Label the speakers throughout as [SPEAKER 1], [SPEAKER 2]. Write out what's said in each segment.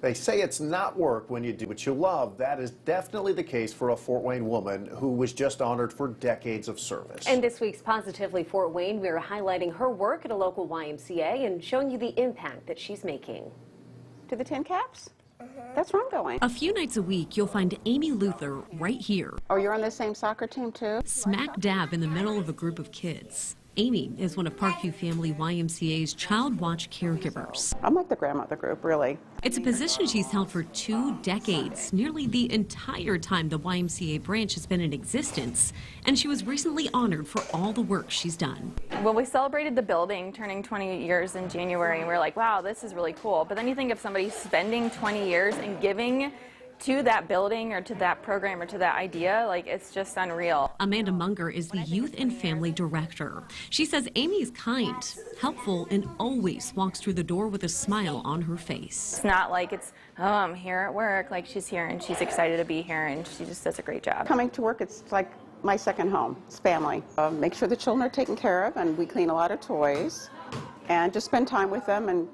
[SPEAKER 1] They say it's not work when you do what you love. That is definitely the case for a Fort Wayne woman who was just honored for decades of service.
[SPEAKER 2] In this week's Positively Fort Wayne, we are highlighting her work at a local YMCA and showing you the impact that she's making.
[SPEAKER 3] To the TinCaps? That's where I'm going.
[SPEAKER 4] A few nights a week, you'll find Amy Luther right here,
[SPEAKER 3] Oh, you're on the same soccer team too?
[SPEAKER 4] smack dab in the middle of a group of kids. Amy is one of Parkview Family YMCA's Child Watch caregivers.
[SPEAKER 3] I'm like the grandmother group, really.
[SPEAKER 4] It's a position she's held for two decades, nearly the entire time the YMCA branch has been in existence, and she was recently honored for all the work she's done.
[SPEAKER 5] Well, we celebrated the building turning 20 years in January, and we are like, wow, this is really cool. But then you think of somebody spending 20 years and giving to that building or to that program or to that idea, like it's just unreal.
[SPEAKER 4] Amanda Munger is the Youth and Family Director. She says Amy is kind, helpful, and always walks through the door with a smile on her face.
[SPEAKER 5] It's not like it's, oh, I'm here at work. Like she's here and she's excited to be here and she just does a great job.
[SPEAKER 3] Coming to work, it's like my second home. It's family. Uh, make sure the children are taken care of, and we clean a lot of toys, and just spend time with them and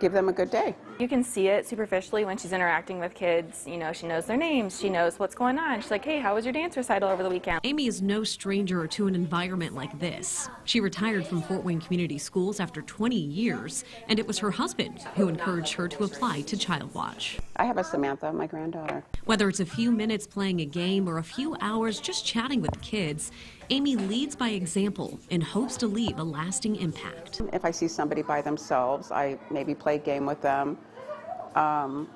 [SPEAKER 3] give them a good day.
[SPEAKER 5] You can see it superficially when she's interacting with kids. You know, she knows their names, she knows what's going on. She's like, hey, how was your dance recital over the weekend?
[SPEAKER 4] Amy is no stranger to an environment like this. She retired from Fort Wayne Community Schools after 20 years, and it was her husband who encouraged her to apply to Child Watch.
[SPEAKER 3] I have a Samantha, my granddaughter.
[SPEAKER 4] Whether it's a few minutes playing a game or a few hours just chatting with the kids, Amy leads by example and hopes to leave a lasting impact.
[SPEAKER 3] If I see somebody by themselves, I maybe play a game with them. Um,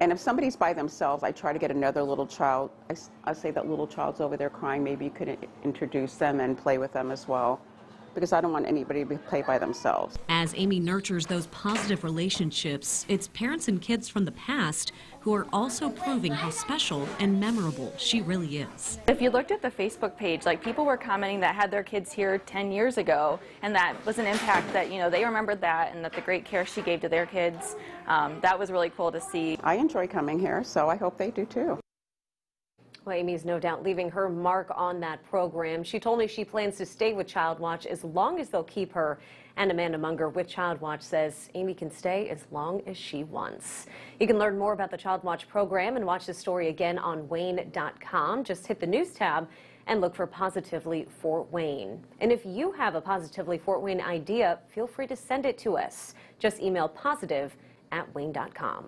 [SPEAKER 3] and if somebody's by themselves, I try to get another little child. I say that little child's over there crying. Maybe you could introduce them and play with them as well. Because I don't want anybody to play by themselves.
[SPEAKER 4] As Amy nurtures those positive relationships, it's parents and kids from the past who are also proving how special and memorable she really is.
[SPEAKER 5] If you looked at the Facebook page, like people were commenting that had their kids here 10 years ago, and that was an impact that, you know, they remembered that and that the great care she gave to their kids, um, that was really cool to see.
[SPEAKER 3] I enjoy coming here, so I hope they do too.
[SPEAKER 2] Well, Amy's no doubt leaving her mark on that program. She told me she plans to stay with Child Watch as long as they'll keep her. And Amanda Munger with Child Watch says Amy can stay as long as she wants. You can learn more about the Child Watch program and watch the story again on WANE.com. Just hit the news tab and look for Positively Fort Wayne. And if you have a Positively Fort Wayne idea, feel free to send it to us. Just email positive at WANE.com.